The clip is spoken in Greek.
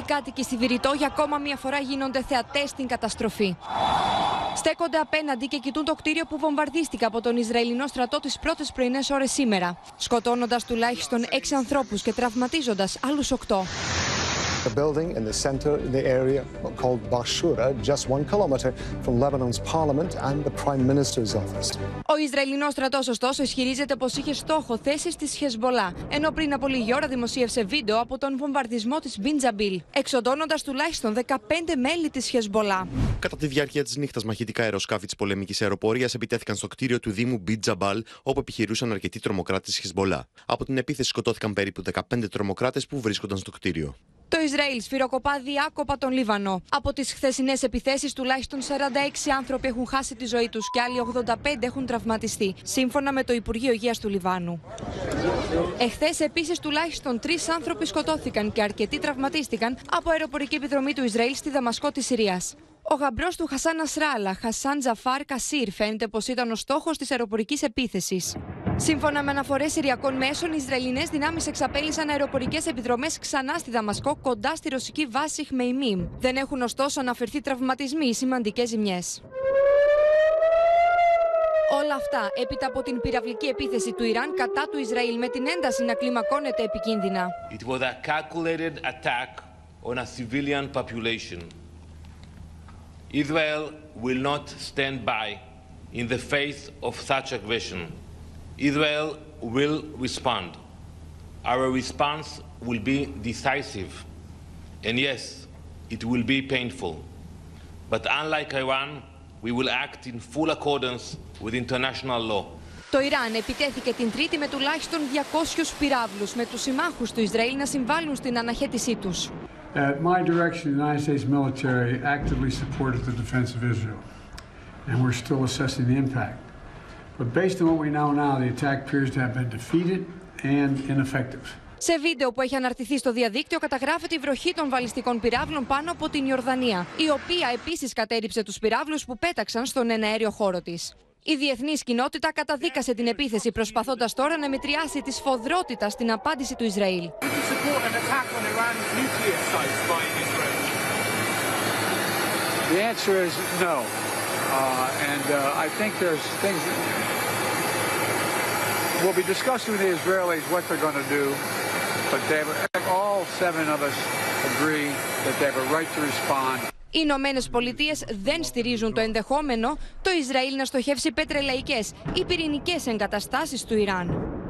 Οι κάτοικοι στη Βηρητό για ακόμα μία φορά γίνονται θεατές στην καταστροφή. Στέκονται απέναντι και κοιτούν το κτίριο που βομβαρδίστηκε από τον Ισραηλινό στρατό τις πρώτες πρωινές ώρες σήμερα, σκοτώνοντας τουλάχιστον έξι ανθρώπους και τραυματίζοντας άλλους οκτώ. A building in the center, in the area called Bashura, just one kilometer from Lebanon's parliament and the prime minister's office. Ο Ισραηλινός στρατός, ωστόσο, ισχυρίζεται πως είχε στόχο θέσεις της Χεσμολά, ενώ πριν από λίγη ώρα δημοσίευσε βίντεο από τον βομβαρδισμό της Μπίντζαμπίλ, εξοντώνοντας τουλάχιστον 15 μέλη της Χεσμολά. Κατά τη διάρκεια της νύχτας, μαχητικά αεροσκάφη της πολεμική αεροπορίας επιτέθηκαν στο κτίριο του Δήμου Μπιτζαμπάλ, όπου επιχειρούσαν αρκετοί τρομοκράτες της Χεσμολά. Από την επίθεση σκοτώθηκαν περίπου 15 τρομοκράτες που βρίσκονταν στο κτίριο. Το Ισραήλ σφυροκοπά διάκοπα τον Λίβανο. Από τις χθεσινές επιθέσεις, τουλάχιστον 46 άνθρωποι έχουν χάσει τη ζωή τους και άλλοι 85 έχουν τραυματιστεί, σύμφωνα με το Υπουργείο Υγείας του Λιβάνου. Εχθές, επίσης, τουλάχιστον τρεις άνθρωποι σκοτώθηκαν και αρκετοί τραυματίστηκαν από αεροπορική επιδρομή του Ισραήλ στη Δαμασκό της Συρίας. Ο γαμπρός του Χασάν Ασράλα, Χασάν Τζαφάρ Κασίρ, φαίνεται πως ήταν ο στόχος της αεροπορικής επίθεσης. Σύμφωνα με αναφορές Συριακών μέσων, οι Ισραηλινές δυνάμεις εξαπέλυσαν αεροπορικές επιδρομές ξανά στη Δαμασκό, κοντά στη ρωσική βάση Χμεϊμίμ. Δεν έχουν ωστόσο αναφερθεί τραυματισμοί ή σημαντικές ζημιές. Όλα αυτά έπειτα από την πυραυλική επίθεση του Ιράν κατά του Ισραήλ με την ένταση να κλιμακώνεται επικίνδυνα. It was a calculated attack on a civilian population. Israel will not stand by in the face of such aggression. Israel will respond. Our response will be decisive. And yes, it will be painful. But unlike Iran, we will act in full accordance with international law. Το Ιράν επιτέθηκε την Τρίτη με τουλάχιστον 200 πυράβλους με τους συμμάχους του Ισραήλ να συμβάλλουν στην αναχέτησή τους. At my direction, the United States military actively supported the defense of Israel, and we're still assessing the impact. But based on what we know now, the attack appears to have been defeated and ineffective. Σε βίντεο που έχει αναρτηθεί στο διαδίκτυο καταγράφεται η βροχή των βαλιστικών πυράβλων πάνω από την Ιορδανία, η οποία επίσης κατέριψε τους πυράβλους που πέταξαν στον εναέριο χώρο της. Η διεθνή κοινότητα καταδίκασε την επίθεση, προσπαθώντας τώρα να μετριάσει τη σφοδρότητα στην απάντηση του Ισραήλ. The answer is no. Uh, and uh, I think there's things that we'll be discussing with the Israelis what they're going to do, but they have, all seven of us agree that they have a right to respond. Οι Ηνωμένε Πολιτείε δεν στηρίζουν το ενδεχόμενο το Ισραήλ να στοχεύσει πετρελαϊκές ή πυρηνικές εγκαταστάσεις του Ιράν.